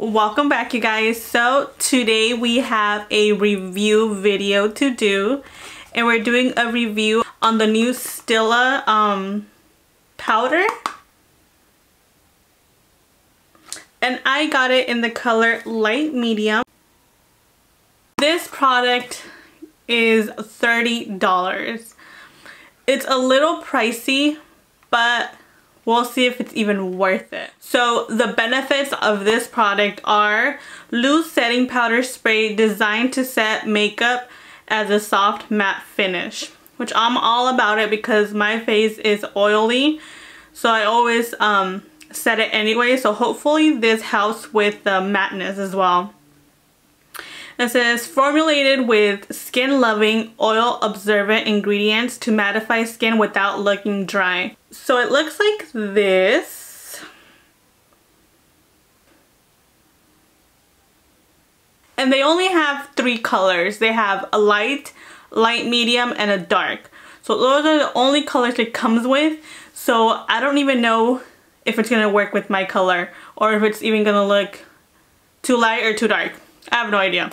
welcome back you guys. So today we have a review video to do and we're doing a review on the new Stila um, powder. And I got it in the color light medium. This product is $30 it's a little pricey but we'll see if it's even worth it. So the benefits of this product are loose setting powder spray designed to set makeup as a soft matte finish. Which I'm all about it because my face is oily. So I always um, set it anyway. So hopefully this helps with the matteness as well. It says formulated with skin loving oil absorbent ingredients to mattify skin without looking dry. So it looks like this. And they only have three colors. They have a light, light medium, and a dark. So those are the only colors it comes with. So I don't even know if it's going to work with my color or if it's even going to look too light or too dark. I have no idea.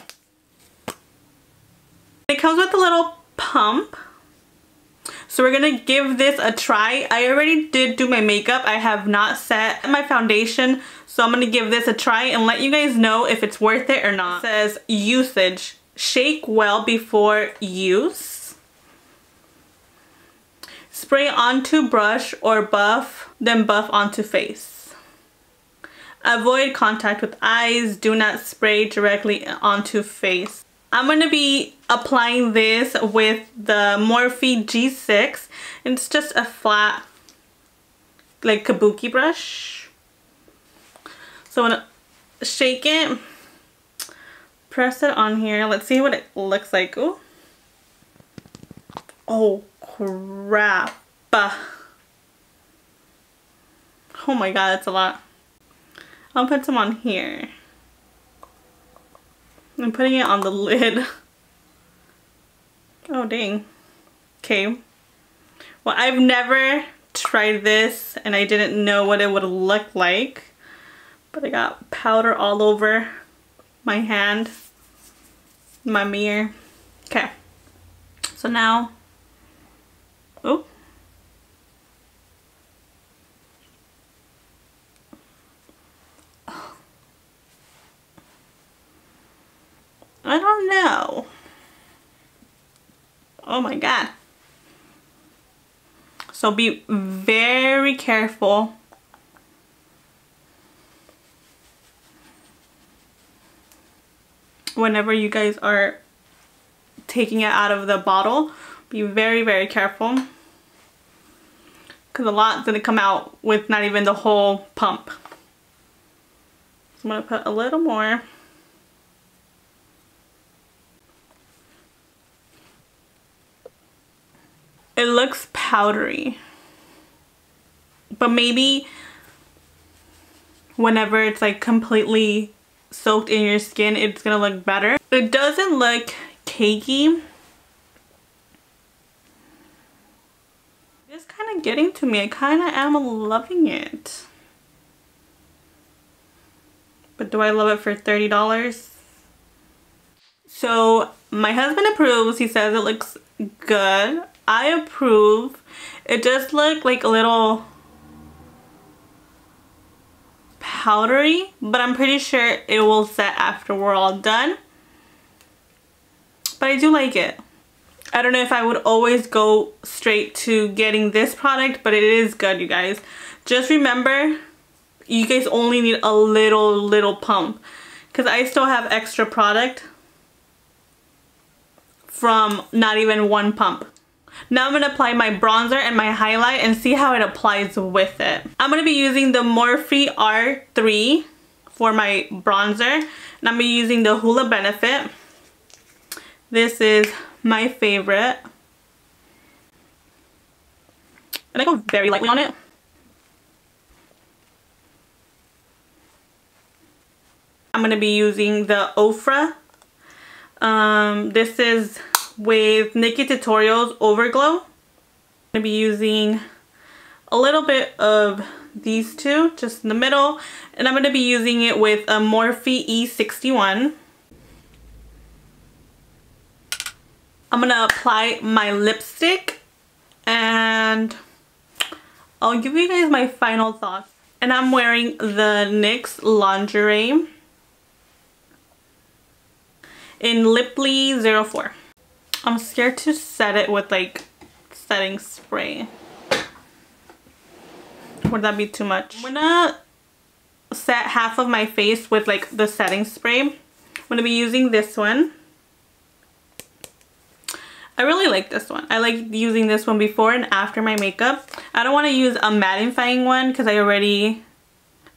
It comes with a little pump. So we're gonna give this a try. I already did do my makeup. I have not set my foundation. So I'm gonna give this a try and let you guys know if it's worth it or not. It says usage. Shake well before use. Spray onto brush or buff, then buff onto face. Avoid contact with eyes. Do not spray directly onto face. I'm going to be applying this with the Morphe G6. It's just a flat, like kabuki brush. So I'm going to shake it, press it on here. Let's see what it looks like. Ooh. Oh, crap. Oh my god, that's a lot. I'll put some on here. I'm putting it on the lid. Oh, dang. Okay. Well, I've never tried this and I didn't know what it would look like. But I got powder all over my hand, my mirror. Okay. So now, oh. I. Oh my god. So be very careful. Whenever you guys are taking it out of the bottle, be very, very careful. Because a lot's going to come out with not even the whole pump. So I'm going to put a little more. It looks powdery. But maybe whenever it's like completely soaked in your skin, it's gonna look better. It doesn't look cakey. It's kind of getting to me. I kind of am loving it. But do I love it for $30? So my husband approves. He says it looks good. I approve. It does look like a little powdery, but I'm pretty sure it will set after we're all done. But I do like it. I don't know if I would always go straight to getting this product, but it is good, you guys. Just remember, you guys only need a little, little pump. Because I still have extra product from not even one pump. Now I'm going to apply my bronzer and my highlight and see how it applies with it. I'm going to be using the Morphe R3 for my bronzer. And I'm be using the Hoola Benefit. This is my favorite. And I go very lightly on it. I'm going to be using the Ofra. Um, this is with Nikkie Tutorials Everglow. I'm going to be using a little bit of these two just in the middle and I'm going to be using it with a Morphe E61. I'm going to apply my lipstick and I'll give you guys my final thoughts. And I'm wearing the NYX Lingerie in Lipley 04. I'm scared to set it with like setting spray. Would that be too much? I'm gonna set half of my face with like the setting spray. I'm gonna be using this one. I really like this one. I like using this one before and after my makeup. I don't want to use a mattifying one because I already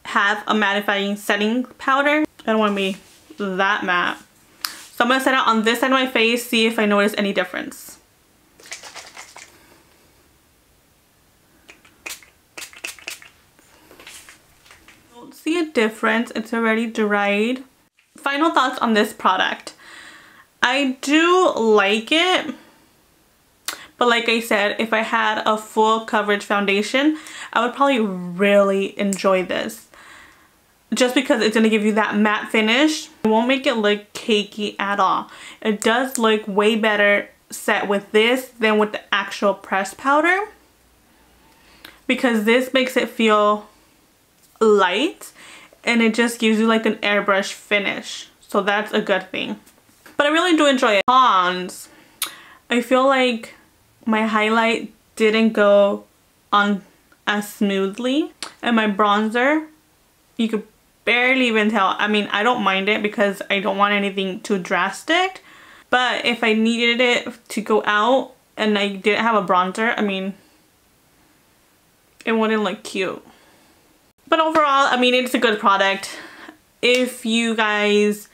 have a mattifying setting powder. I don't want to be that matte. So I'm to set it on this side of my face, see if I notice any difference. Don't see a difference. It's already dried. Final thoughts on this product. I do like it. But like I said, if I had a full coverage foundation, I would probably really enjoy this just because it's going to give you that matte finish. It won't make it look cakey at all. It does look way better set with this than with the actual pressed powder because this makes it feel light and it just gives you like an airbrush finish. So that's a good thing. But I really do enjoy it. Cons. I feel like my highlight didn't go on as smoothly and my bronzer you could barely even tell. I mean, I don't mind it because I don't want anything too drastic. But if I needed it to go out and I didn't have a bronzer, I mean, it wouldn't look cute. But overall, I mean, it's a good product. If you guys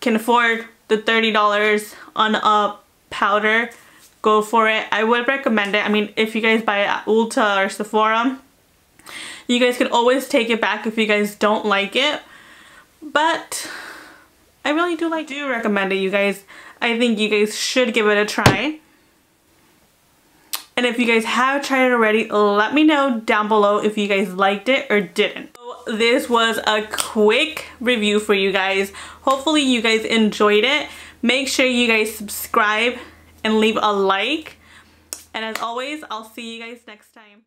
can afford the $30 on a powder, go for it. I would recommend it. I mean, if you guys buy it at Ulta or Sephora, you guys can always take it back if you guys don't like it. But I really do like do recommend it, you guys. I think you guys should give it a try. And if you guys have tried it already, let me know down below if you guys liked it or didn't. So this was a quick review for you guys. Hopefully you guys enjoyed it. Make sure you guys subscribe and leave a like. And as always, I'll see you guys next time.